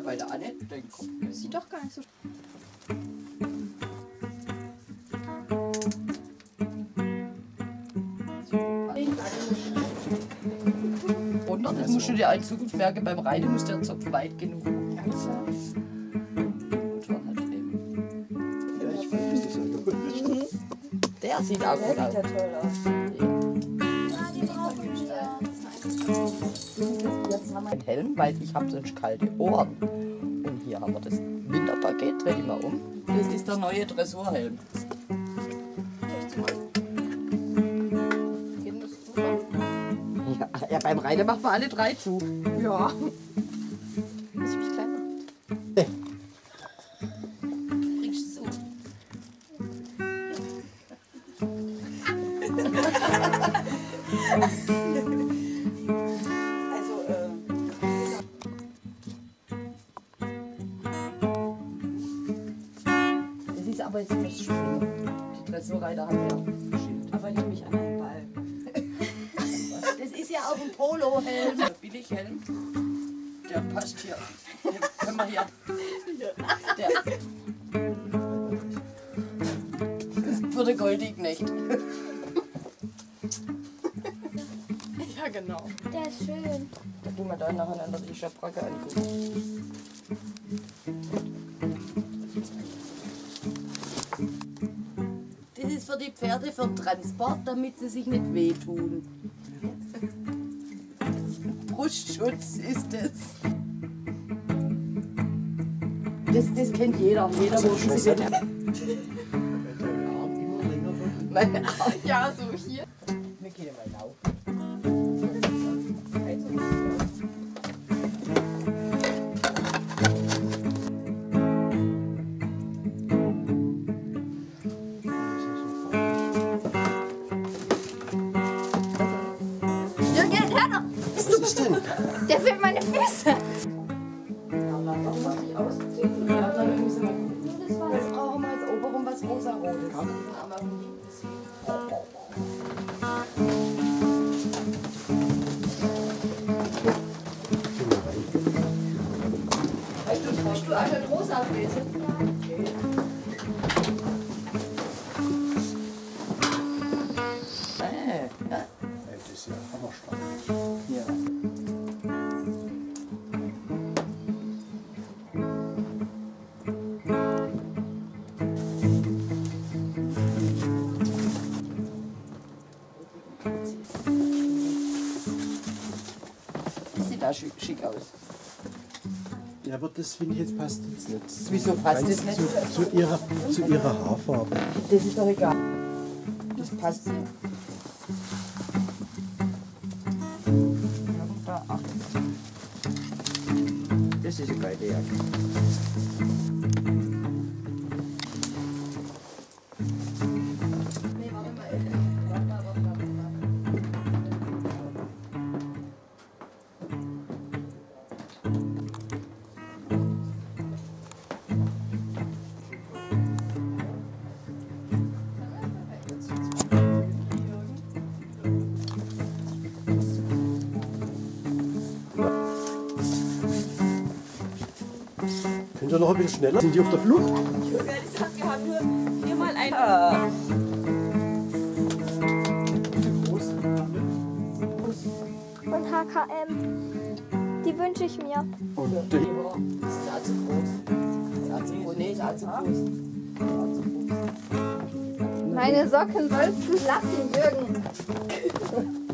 bei der Anne Kopf messen. Sieht doch gar nicht so. Runter, das musst du dir in Zukunft merken, beim Reiten muss der Zopf weit genug sein. Und dann halt. Der sieht auch gut aus. Jetzt haben wir einen Helm, weil ich habe sonst kalte Ohren. Und hier haben wir das Winterpaket, dreh die mal um. Das ist der neue Dressurhelm. Ja, ja, beim Reiten macht man alle drei zu. Ja. Aber jetzt nicht schwingen. Die Dressurreiter haben ja Schild. Aber leg mich an einen Ball. Das ist ja auch ein Polohelm. Der Billighelm. Der passt hier. Den können wir hier. Der. Für den Goldiknecht. Ja, genau. Der ist schön. Da tun wir da nacheinander die Schabracke angucken. Das Pferde für Transport, damit sie sich nicht wehtun. Brustschutz ist es. Das, das kennt jeder. Jeder, wo sie den der Arm. Ja, so hier. Was ist denn? Der will meine Füße! Ja, dann müssen wir gucken. Jetzt brauchen wir jetzt obenrum was rosa-rotes. Weißt du, brauchst du rosa gewesen? Auch schick, aus. Ja, aber das finde ich jetzt passt jetzt nicht. Wieso passt das nicht? Zu, zu, ihrer, zu ihrer Haarfarbe. Das ist doch egal. Das passt. Ach. Das ist eine geile Jacke. Könnt ihr noch ein bisschen schneller? Sind die auf der Flucht? Ich sag, wir haben nur viermal ein. Groß. Und HKM. Die wünsche ich mir. Und der, Das ist auch zu groß. Das ist auch zu groß. Nee, ist auch zu groß. Ist auch zu groß. Meine Socken sollst du lassen, Jürgen.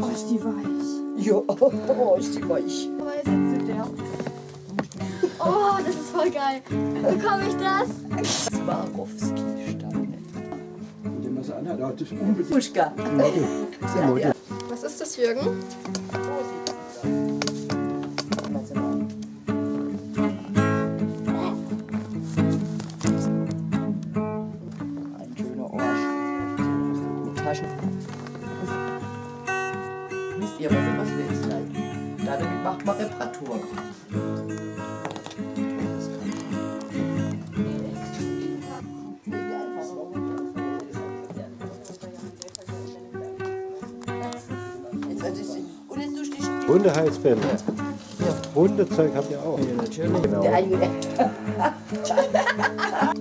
Oh, ist die weich. Ja, oh, ist die weich. Der. Oh, das ist voll geil. Bekomme ich das? Swarovski-Steine. indem man sie anhat, ja, das ist unbedingt Puschka. ein Model. Was ist das, Jürgen? Ein schöner Arsch. Mit Taschen. Wisst ihr, was ich Nein. Damit macht man Reparatur. Hundehalsbänder. Ja. Hundezeug habt ihr auch. Ja, natürlich. Genau.